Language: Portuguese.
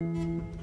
Música